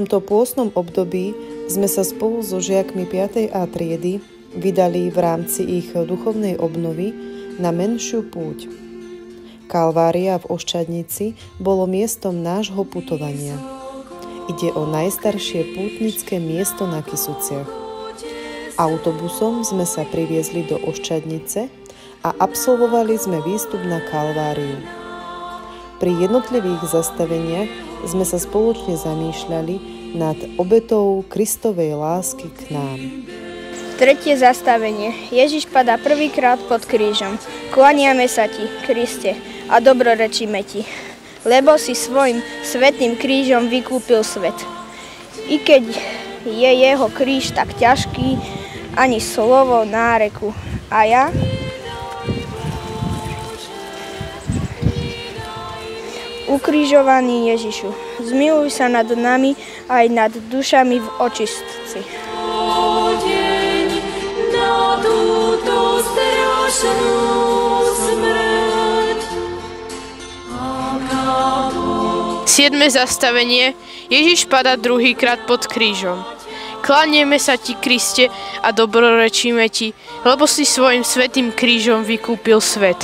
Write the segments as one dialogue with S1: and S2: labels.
S1: tomto pôsnom období sme sa spolu so žiakmi 5. A triedy vydali v rámci ich duchovnej obnovy na menšiu púť. Kalvária v Oščadnici bolo miestom nášho putovania. Ide o najstaršie pútnické miesto na Kisuciach. Autobusom sme sa priviezli do Oščadnice a absolvovali sme výstup na Kalváriu. Pri jednotlivých zastaveniach sme sa spoločne zamýšľali nad obetou Kristovej lásky k nám.
S2: Tretie zastavenie. Ježiš padá prvýkrát pod krížom. Klaniame sa ti, Kriste, a dobrorečíme ti, lebo si svojim svetým krížom vykúpil svet. I keď je jeho kríž tak ťažký, ani slovo náreku. A ja Ukrižovaný Ježišu, zmiluj sa nad nami aj nad dušami v očistci. na túto strašnú smrť.
S3: Siedme zastavenie. Ježiš pada druhýkrát pod krížom. Klanieme sa ti, Kriste, a dobrorečíme ti, lebo si svojim svetým krížom vykúpil svet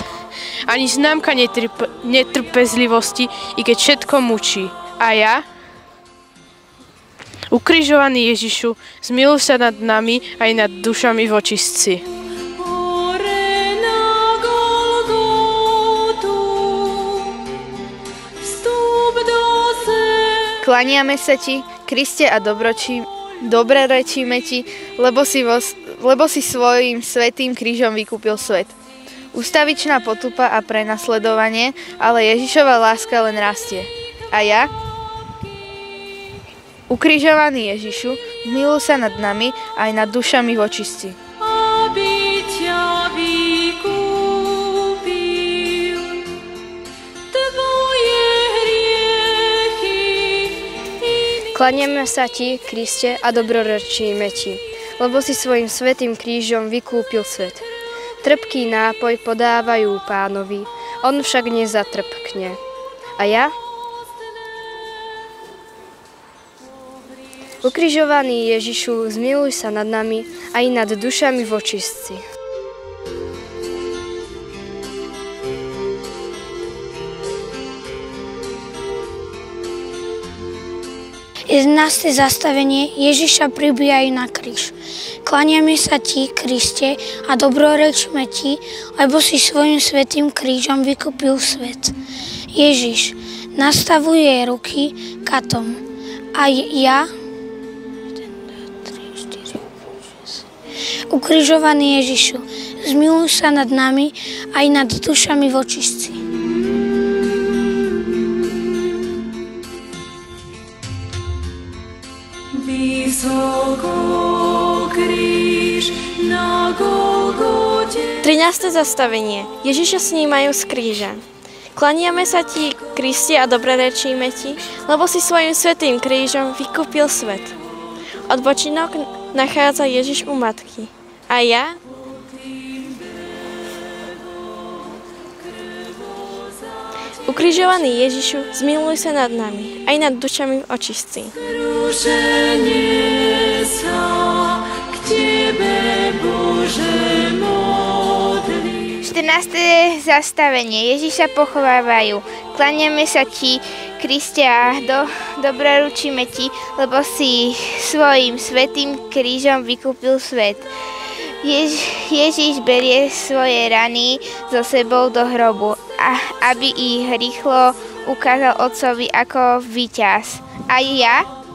S3: ani známka netrp- netrpezlivosti, i keď všetko mučí. A ja? Ukrižovaný Ježišu, zmiluj sa nad nami aj nad dušami v očistci.
S2: Klaniame sa ti, Kriste a dobročí, dobre rečíme ti, lebo si, vo, lebo si svojim svetým krížom vykúpil svet. Ustavičná potupa a prenasledovanie, ale Ježišova láska len rastie. A ja? Ukrižovaný Ježišu, miluj sa nad nami aj nad dušami v očistci. Klanieme sa Ti, Kriste, a dobrorečíme Ti, lebo si svojim svetým krížom vykúpil svet. Trpký nápoj podávajú pánovi, on však nezatrpkne. A ja? Ukrižovaný Ježišu, zmiluj sa nad nami aj nad dušami v očistci.
S4: 11. zastavenie Ježiša pribíjajú na kríž. Klaniame sa Ti, Kriste, a dobrorečme Ti, lebo si svojim svetým krížom vykúpil svet. Ježiš nastavuje ruky katom. A ja, ukrižovaný Ježišu, zmiluj sa nad nami aj nad dušami v.
S5: 13. zastavenie. Ježiša snímajú z kríža. Klaniame sa ti, Kristi, a dobrorečíme ti, lebo si svojim svetým krížom vykúpil svet. Odbočinok nachádza Ježiš u matky. A ja Ukrižovaný Ježišu, zmiluj sa nad nami, aj nad dušami v očistci. Sa k Tebe, Bože,
S2: 14. zastavenie. Ježiša pochovávajú. Klaniame sa Ti, Kriste, a do, dobroručíme Ti, lebo si svojim svetým krížom vykúpil svet. Jež, Ježiš berie svoje rany so sebou do hrobu a aby ich rýchlo ukázal otcovi ako víťaz. A ja?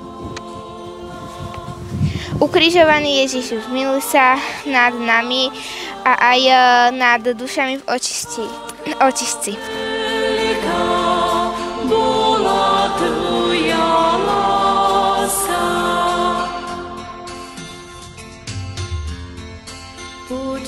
S2: Ukrižovaný Ježišu, zmiluj sa nad nami a aj e, nad dušami v očisti, očistci. Poď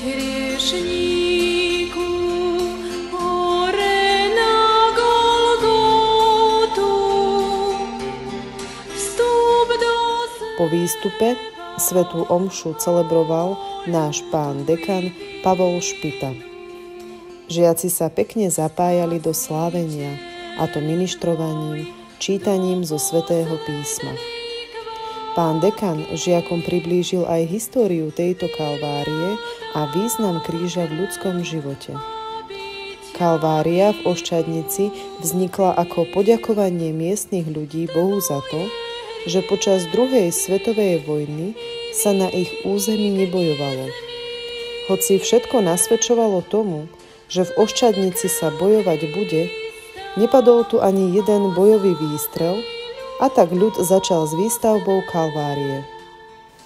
S1: Po výstupe svetú omšu celebroval náš pán dekan Pavol Špita. Žiaci sa pekne zapájali do slávenia, a to ministrovaním, čítaním zo svetého písma. Pán dekan žiakom priblížil aj históriu tejto kalvárie a význam kríža v ľudskom živote. Kalvária v Oščadnici vznikla ako poďakovanie miestnych ľudí Bohu za to, že počas druhej svetovej vojny sa na ich území nebojovalo. Hoci všetko nasvedčovalo tomu, že v Oščadnici sa bojovať bude, nepadol tu ani jeden bojový výstrel, a tak ľud začal s výstavbou Kalvárie.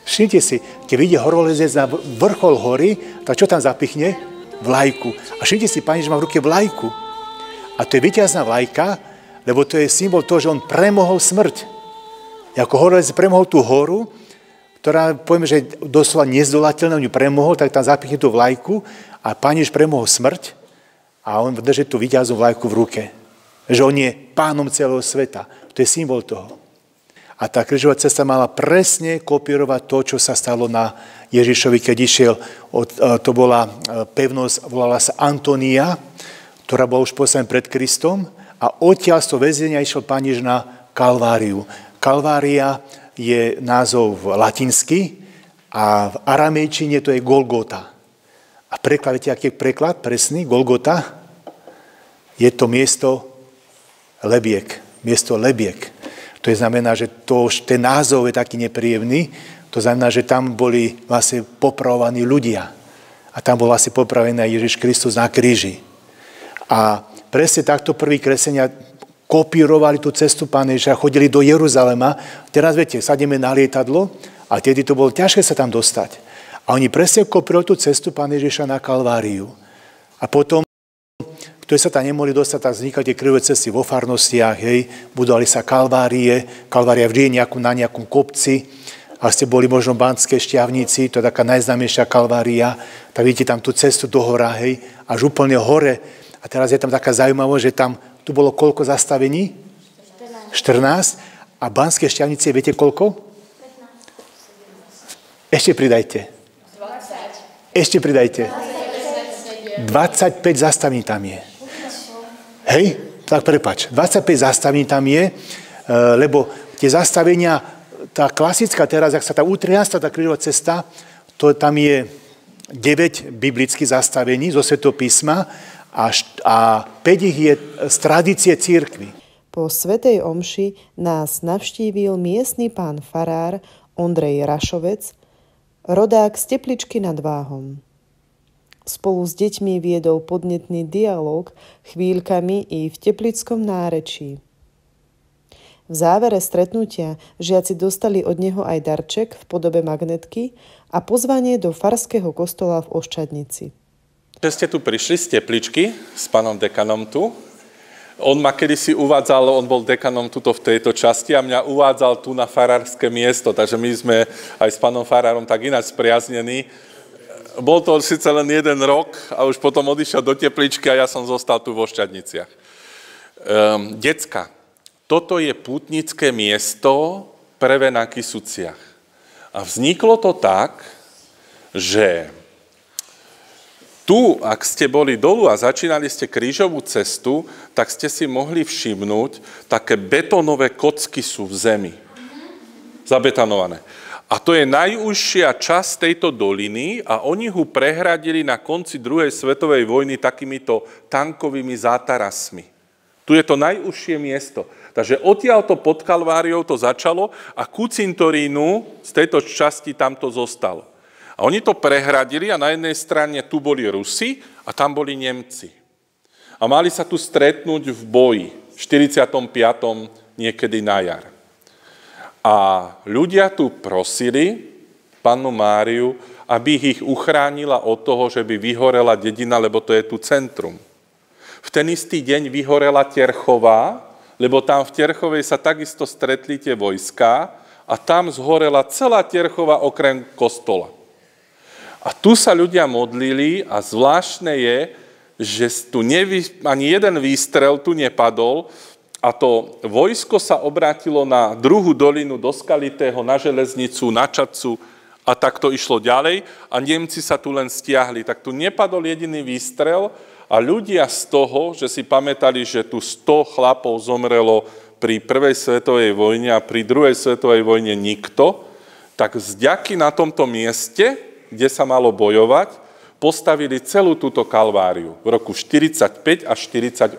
S6: Všimte si, keď vidie horolezec na vrchol hory, tak čo tam zapichne? Vlajku. A všimte si, pani, že má v ruke vlajku. A to je vyťazná vlajka, lebo to je symbol toho, že on premohol smrť. Ako horolezec premohol tú horu, ktorá, povieme, že je doslova nezdolateľná, ju premohol, tak tam zapichne tú vlajku a Ježiš premohol smrť a on drží tú vyťaznú vlajku v ruke. Že on je pánom celého sveta. To je symbol toho. A tá križová cesta mala presne kopírovať to, čo sa stalo na Ježišovi, keď išiel, od, e, to bola e, pevnosť, volala sa Antonia, ktorá bola už postavená pred Kristom a odtiaľ z toho väzenia išiel Pán Ježiš na Kalváriu. Kalvária je názov latinsky a v aramejčine to je Golgota. A preklad, viete, aký je preklad presný? Golgota? Je to miesto lebiek miesto lebiek. To je znamená, že to, ten názov je taký nepríjemný, to znamená, že tam boli vlastne popravovaní ľudia. A tam bol vlastne popravený Ježiš Kristus na kríži. A presne takto prví kresenia kopírovali tú cestu Pána Ježiša, chodili do Jeruzalema. Teraz, viete, sademe na lietadlo a tedy to bolo ťažké sa tam dostať. A oni presne kopírovali tú cestu Pána Ježiša na Kalváriu. A potom ktorí sa tam nemohli dostať, tak vznikali tie krivové cesty vo farnostiach, hej, budovali sa kalvárie, kalvária vždy nejakú, na nejakom kopci, a ste boli možno v Banskej šťavnici, to je taká najznámejšia kalvária, tak vidíte tam tú cestu do hora, hej, až úplne hore. A teraz je tam taká zaujímavosť, že tam, tu bolo koľko zastavení? 14. 14. A v Banskej šťavnici viete koľko? 15. Ešte pridajte. 20. Ešte pridajte. 25 zastavení tam je. Hej? Tak prepač. 25 zastavení tam je, e, lebo tie zastavenia, tá klasická teraz, ak sa tá U13, tá krížová cesta, to tam je 9 biblických zastavení zo Svetopísma a, a 5 ich je z tradície církvy.
S1: Po Svetej Omši nás navštívil miestny pán farár Ondrej Rašovec, rodák z Tepličky nad Váhom. Spolu s deťmi viedol podnetný dialog chvíľkami i v teplickom nárečí. V závere stretnutia žiaci dostali od neho aj darček v podobe magnetky a pozvanie do farského kostola v Oščadnici.
S7: Že ste tu prišli z Tepličky s pánom dekanom tu. On ma kedysi uvádzal, on bol dekanom tuto v tejto časti a mňa uvádzal tu na farárske miesto, takže my sme aj s pánom farárom tak ináč spriaznení bol to síce len jeden rok a už potom odišiel do tepličky a ja som zostal tu vo Šťadniciach. Um, decka, toto je pútnické miesto pre na Kisuciach. A vzniklo to tak, že tu, ak ste boli dolu a začínali ste krížovú cestu, tak ste si mohli všimnúť, také betónové kocky sú v zemi. Zabetanované. A to je najúžšia časť tejto doliny a oni ho prehradili na konci druhej svetovej vojny takýmito tankovými zátarasmi. Tu je to najúžšie miesto. Takže odtiaľto pod Kalváriou to začalo a ku cintorínu z tejto časti tam to zostalo. A oni to prehradili a na jednej strane tu boli Rusi a tam boli Nemci. A mali sa tu stretnúť v boji v 45. niekedy na jar. A ľudia tu prosili pannu Máriu, aby ich uchránila od toho, že by vyhorela dedina, lebo to je tu centrum. V ten istý deň vyhorela Terchová, lebo tam v Terchovej sa takisto stretli tie vojská a tam zhorela celá Terchová okrem kostola. A tu sa ľudia modlili a zvláštne je, že tu nevy, ani jeden výstrel tu nepadol, a to vojsko sa obrátilo na druhú dolinu do Skalitého, na železnicu, na Čacu a tak to išlo ďalej a Nemci sa tu len stiahli. Tak tu nepadol jediný výstrel a ľudia z toho, že si pamätali, že tu 100 chlapov zomrelo pri prvej svetovej vojne a pri druhej svetovej vojne nikto, tak zďaky na tomto mieste, kde sa malo bojovať, postavili celú túto kalváriu v roku 45 až 48.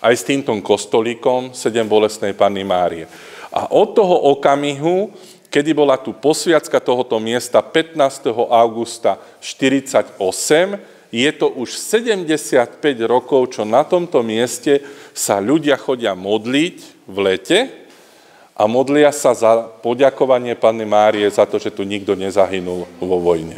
S7: Aj s týmto kostolíkom sedem bolestnej Panny Márie. A od toho okamihu, kedy bola tu posviacka tohoto miesta 15. augusta 48, je to už 75 rokov, čo na tomto mieste sa ľudia chodia modliť v lete a modlia sa za poďakovanie Panny Márie za to, že tu nikto nezahynul vo vojne.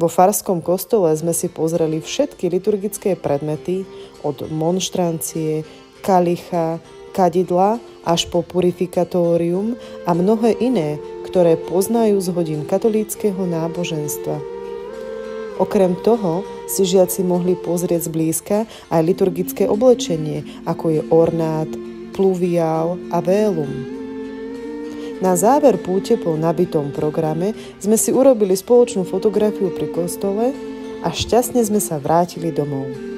S1: Vo Farskom kostole sme si pozreli všetky liturgické predmety od monštrancie, kalicha, kadidla až po purifikatórium a mnohé iné, ktoré poznajú z hodín katolíckého náboženstva. Okrem toho si žiaci mohli pozrieť zblízka aj liturgické oblečenie, ako je ornát, pluviál a vélum. Na záver púte po nabitom programe sme si urobili spoločnú fotografiu pri kostole a šťastne sme sa vrátili domov.